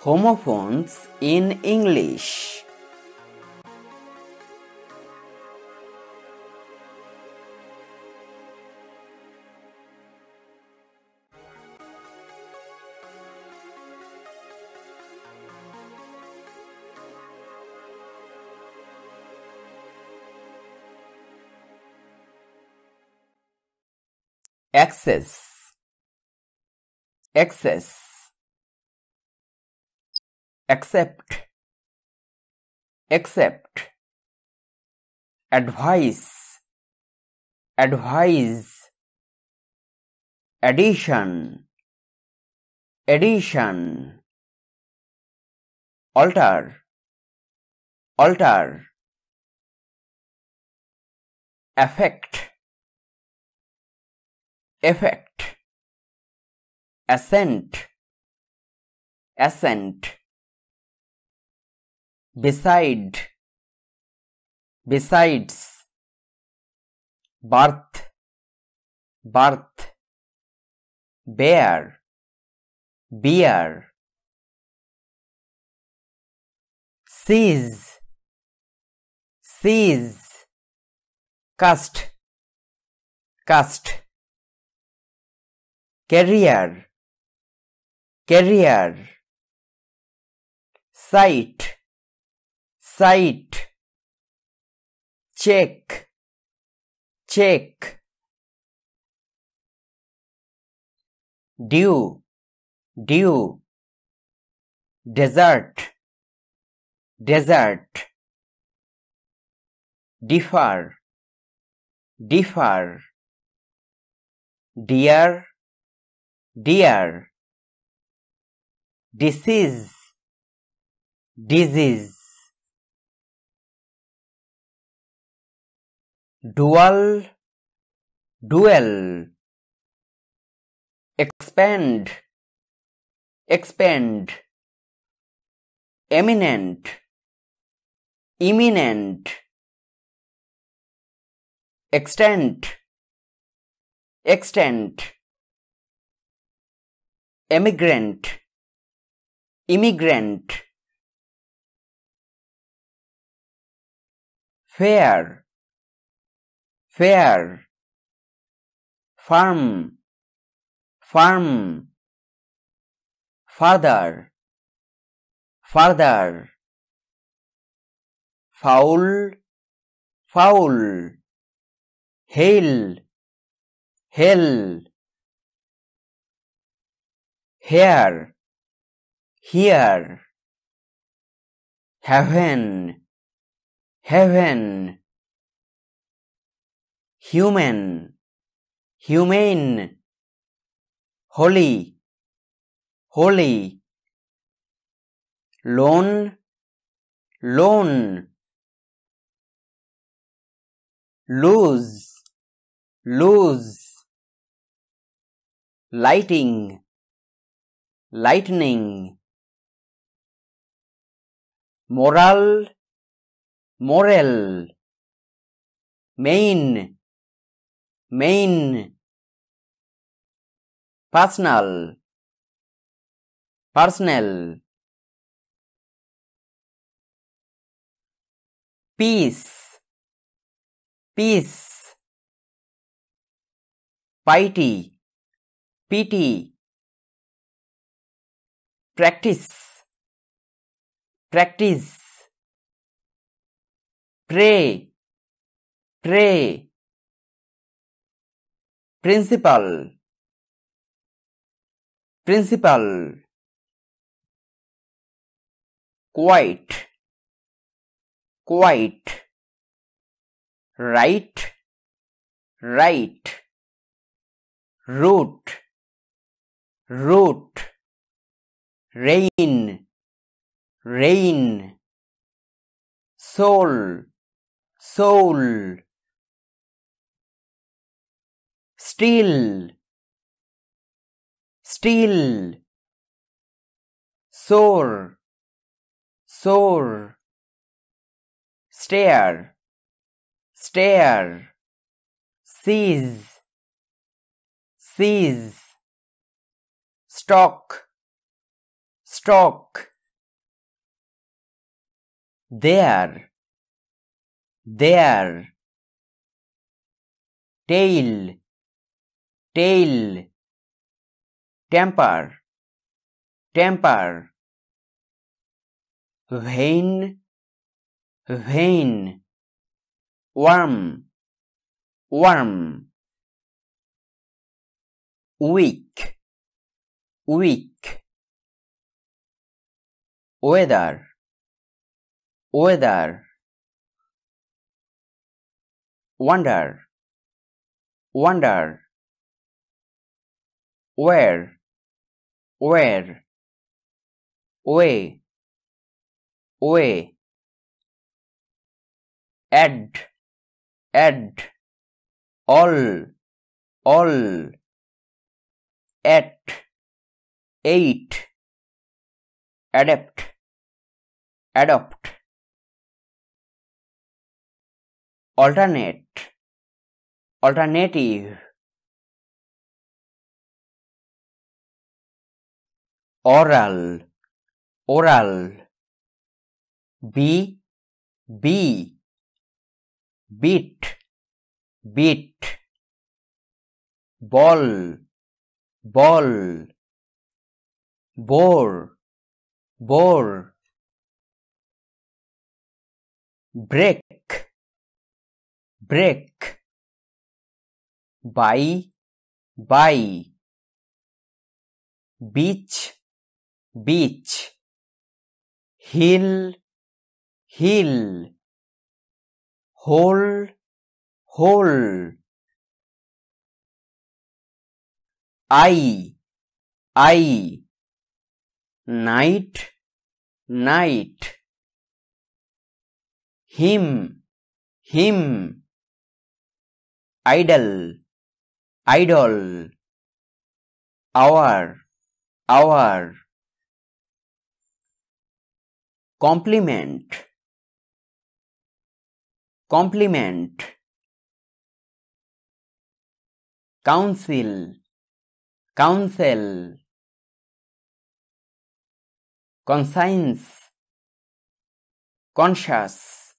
Homophones in English. Access Access accept accept advice advise addition addition alter alter affect effect assent assent beside besides birth birth bear bear seize seize cast cast career career sight sight check. Check. Dew dew desert desert differ. Differ. Dear. Dear. Disease. Disease dual dual expand expand eminent imminent extent extent emigrant immigrant fair fair firm firm further further foul foul hail hell here here heaven heaven human, humane, holy, holy, lone, lone, lose, lose, lighting, lightning, moral, moral, main, main personal personal peace peace piety pity practice practice pray pray principal principal quite quite right right root root rain rain soul soul still still sore sore stare stare seize. Seize. Stock. Stock. There, there, tail, tail, temper, temper, vein, vein, worm, worm, weak, weak, weather, weather, wonder, wonder, where, where, way, way, add, add, all, all, at, eight, adapt, adopt, alternate, alternative, oral, oral, b be, beat, beat, ball, ball, bore, bore, break, break, buy, buy, beach, beach, hill, hill, hole, hole, I, I, night, night, him, him, idol idol, hour, hour, compliment, compliment, council, counsel, conscience, conscious,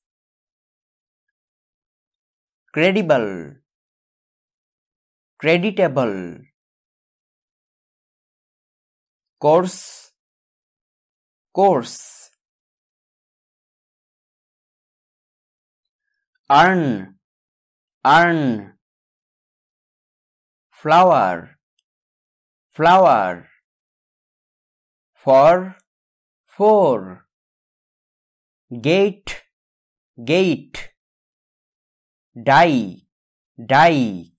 credible, creditable, course, course, earn, earn, flower, flower, for, for, gate, gate, die, die,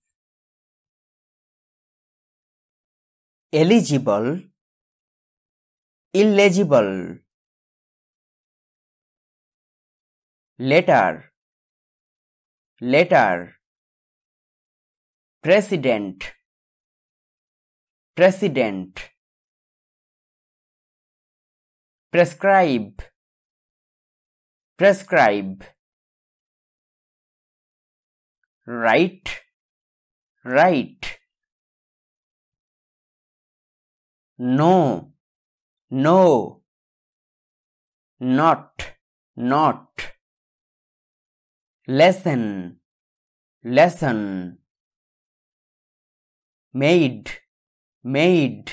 eligible, illegible, letter, letter, president, president, prescribe, prescribe, right, right, no, no, not, not, lesson, lesson, made, made,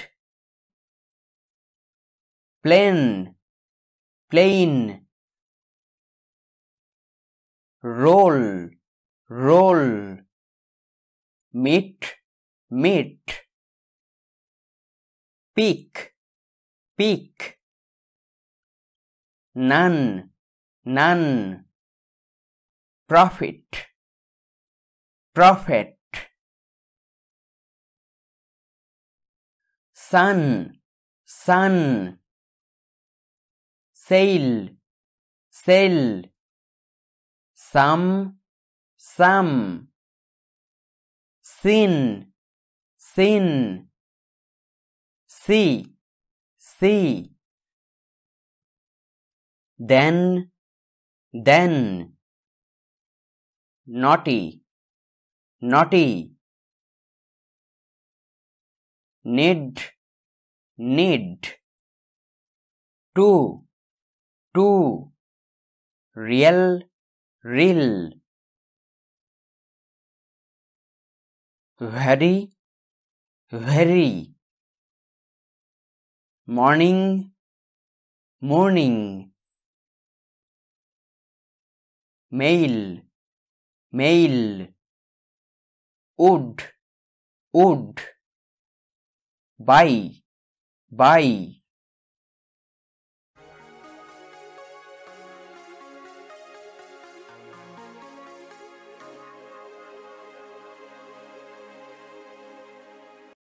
plain, plain, roll, roll, meet, meet, peak, peak, none, none, profit, prophet, sun, sun, sail, sail, some, some, sin, sin, see, see, then, then, naughty, naughty, need, need, two, two, real, real. Very, very. Morning, morning. Mail, mail. Wood, wood. Buy, buy